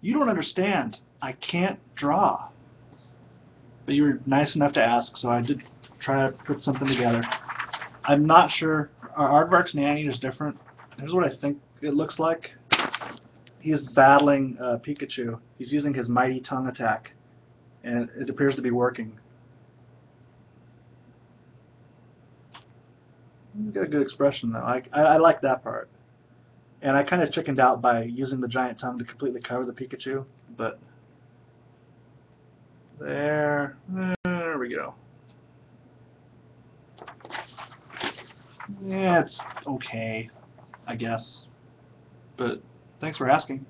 You don't understand. I can't draw. But you were nice enough to ask, so I did try to put something together. I'm not sure. Our Aardvark's nanny is different. Here's what I think it looks like. He's battling uh, Pikachu. He's using his mighty tongue attack, and it appears to be working. He's got a good expression though. I, I, I like that part. And I kind of chickened out by using the giant tongue to completely cover the Pikachu, but there, there we go. Yeah, it's okay, I guess. But thanks for asking.